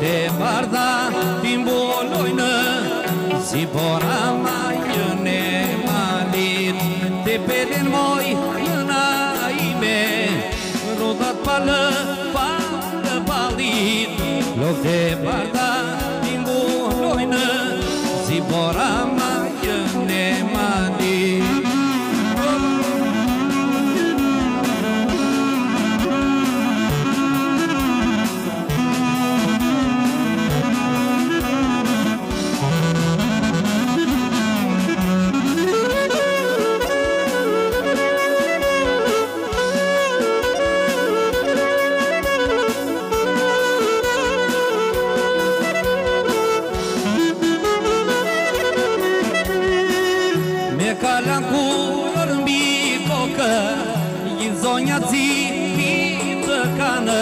De barda din boloină Zibora kë zonja ci pi të kanë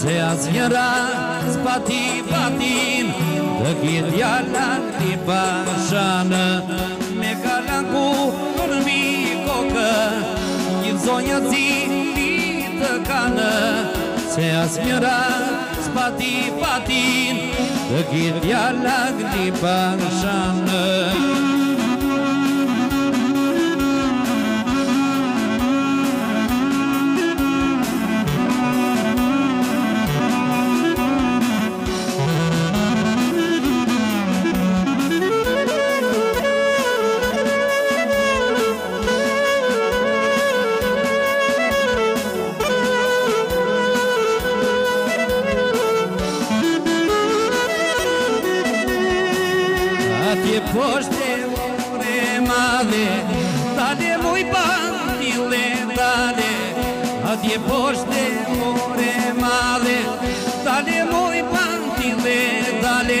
Se as një ras patin Të kjetë jala ti pashanë Me kalan ku përmi kokë Një zonja ci pi të kanë Se as një ras patin Të kjetë jala ti pashanë και πως τελώνε μάδε Τάνε μου οι πάντοι λεντάνε Αντιε πως τελώνε μάδε Τάνε μου οι πάντοι λεντάνε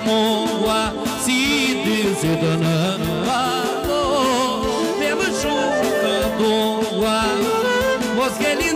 Lisboa, se e dona Pato, temos um cantor, que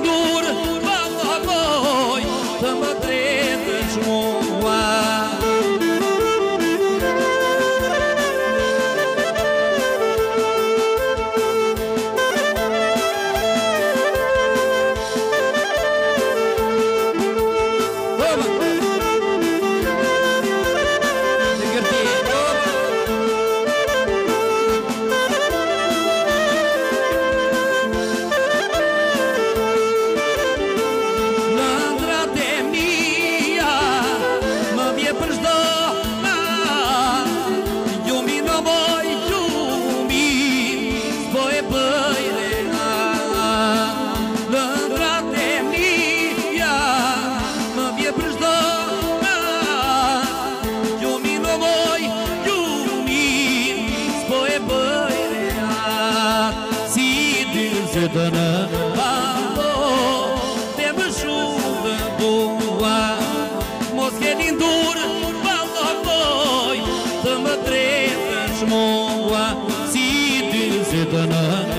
na na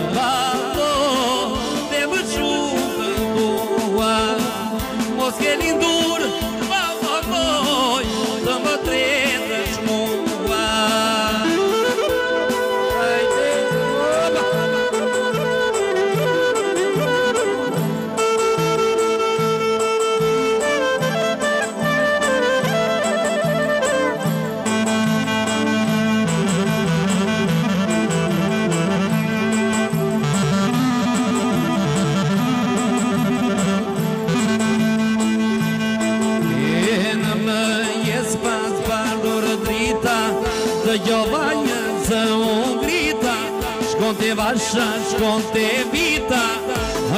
shkon të vita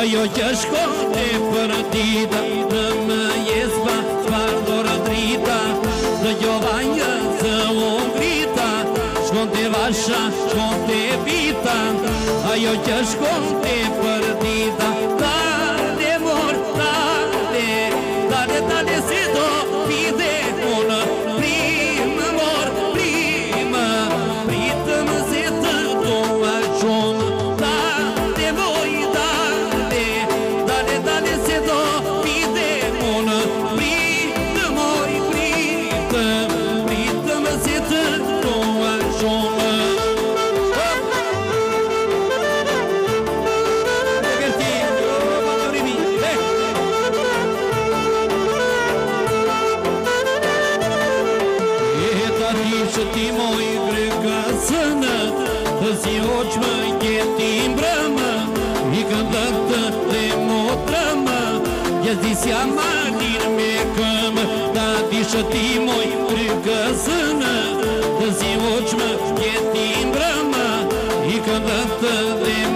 Ajo që shkon të për dita Në më jesma të pardor drita Në gjova zë o grita Shkon të vasha, shkon të vita Ajo që shkon të për dita Jes di ma amanin me këmë Ta di shëti moj prygësënë Dë zi voqë më jetin brëma I këndë të dhe më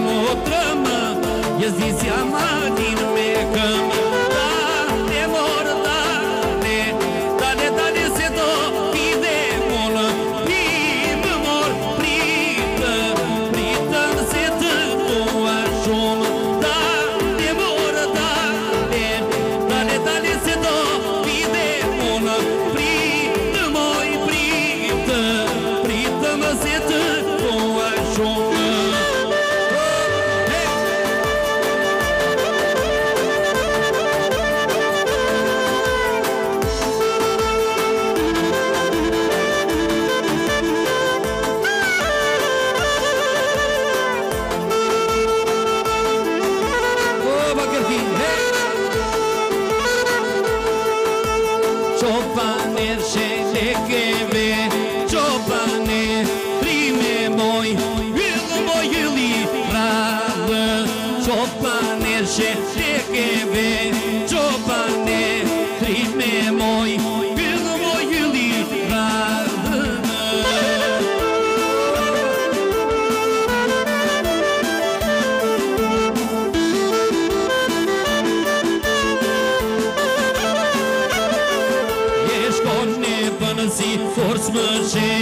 she.